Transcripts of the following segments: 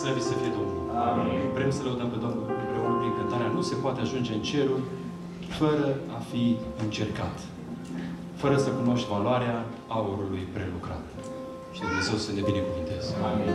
Slăvit să fie Domnul! Amin. Vrem să lăudăm pe Domnul împreună prin cântarea. Nu se poate ajunge în cerul fără a fi încercat. Fără să cunoști valoarea aurului prelucrat. Și Dumnezeu să ne binecuvinteze. Amin.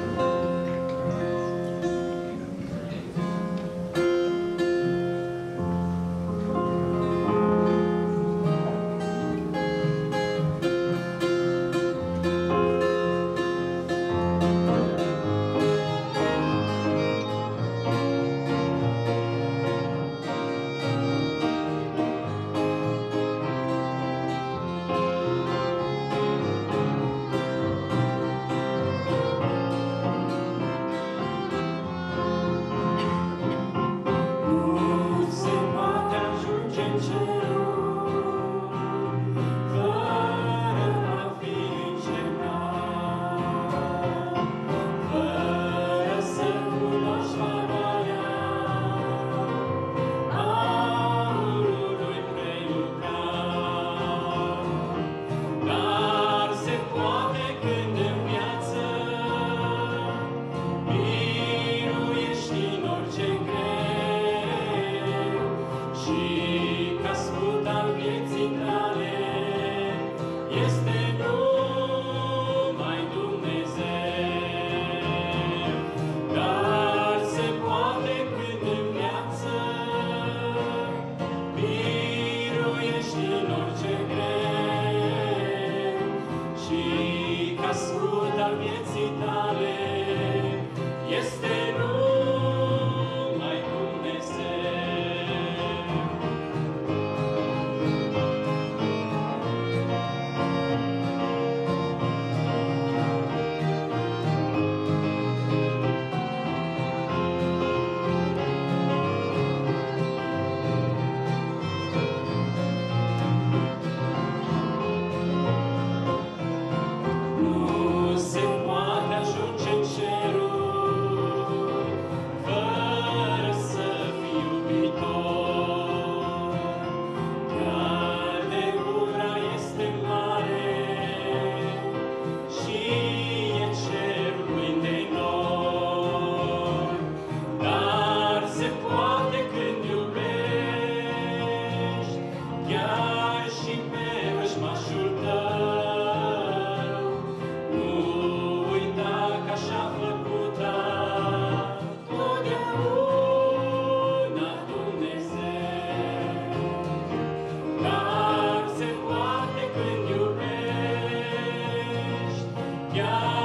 God.